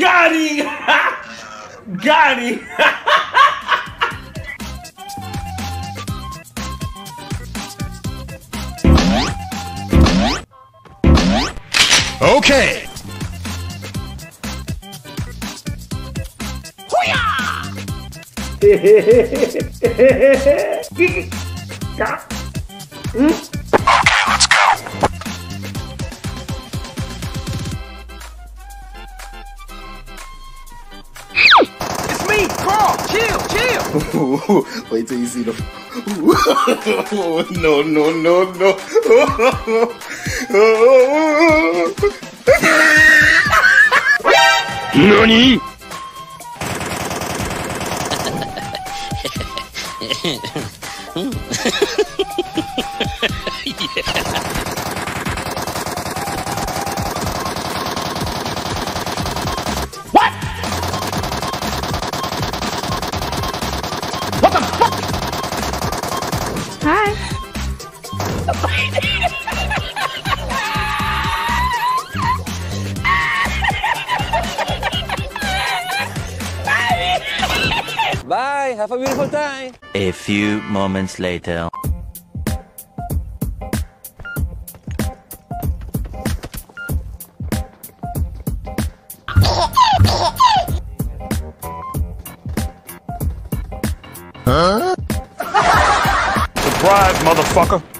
Got him! Got him! Okay! It's hmm? Wait till you see the. no, no, no, no. NANI?! What? Bye. Have a beautiful time. A few moments later. Huh? Surprise, motherfucker!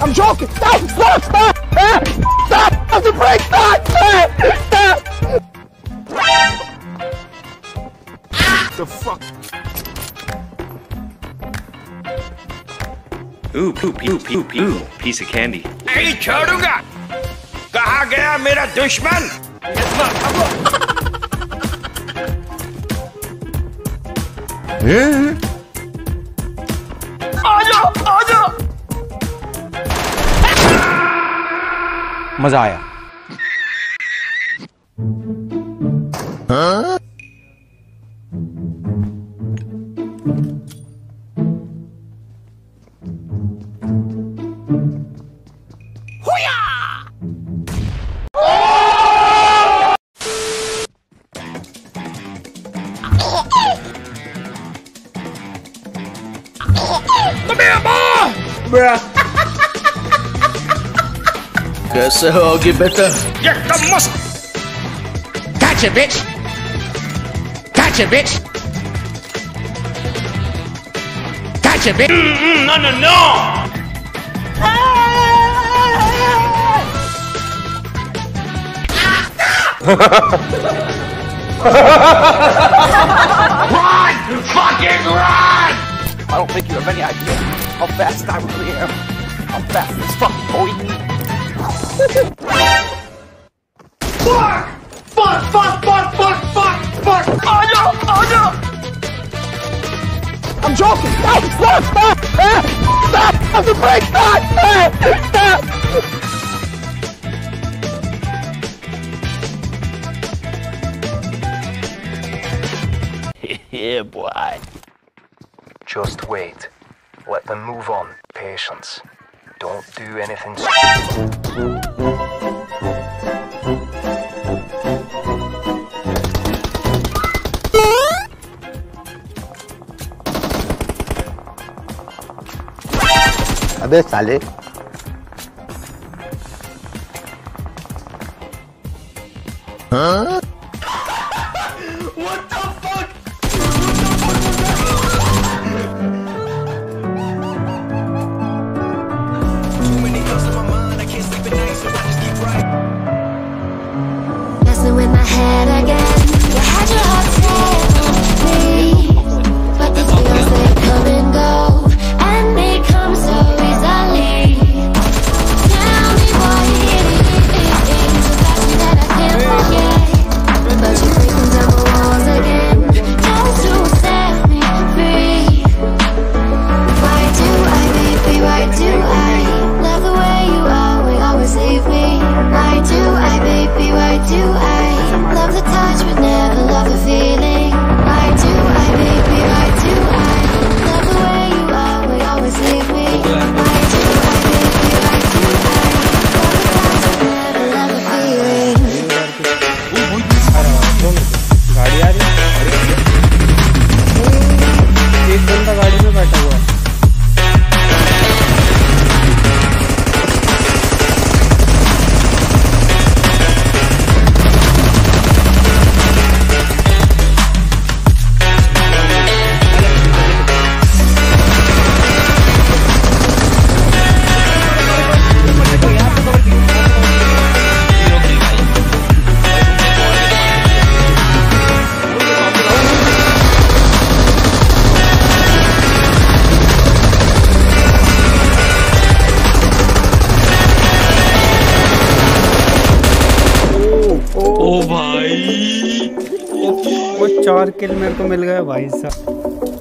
I'm joking. Stop! Stop! Stop! Ah! Stop! Stop the brake! Stop! Stop! Stop! The fuck? Ooh, poop, poop, poop, ooh, piece of candy. Hey, छोड़ूंगा कहा गया मेरा दुश्मन आजा! मजा आया Come here, Guess I'll get better. Get the muscle! Gotcha, bitch! Gotcha, bitch! Gotcha, bitch! No, -mm, no, no, no! run! Fucking run! I don't think you have any idea how fast I really am. How fast this fucking boy fuck! Fuck, fuck, fuck, fuck, fuck! Oh no, oh no! I'm joking! I'm the yeah, boy. Just wait. Let them move on. Patience. Don't do anything. अबे साले हाँ चार किल मेरे को मिल गया भाई साहब।